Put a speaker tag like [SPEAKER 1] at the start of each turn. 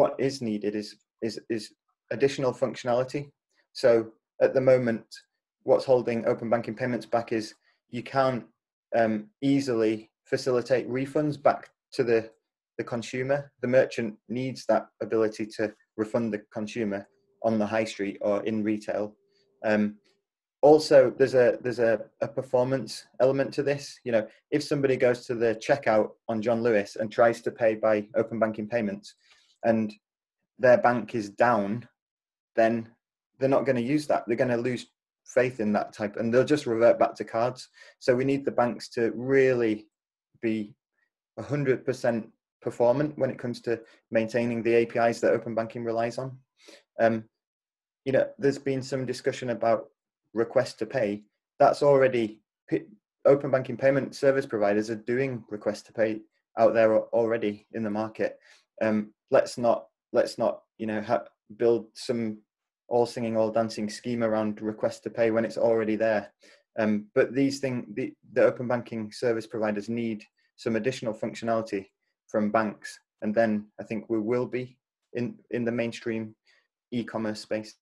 [SPEAKER 1] what is needed is is is additional functionality. So at the moment, what's holding open banking payments back is you can't um, easily facilitate refunds back to the the consumer. The merchant needs that ability to refund the consumer on the high street or in retail. Um, also, there's a there's a, a performance element to this. You know, if somebody goes to the checkout on John Lewis and tries to pay by open banking payments, and their bank is down, then they're not going to use that. They're going to lose faith in that type, and they'll just revert back to cards. So we need the banks to really be 100% performant when it comes to maintaining the APIs that open banking relies on. Um, you know, there's been some discussion about request to pay. That's already open banking payment service providers are doing request to pay out there already in the market. Um, let's not let's not you know ha- build some all singing all dancing scheme around request to pay when it's already there. Um, but these things, the, the open banking service providers need some additional functionality from banks, and then I think we will be in in the mainstream e-commerce space.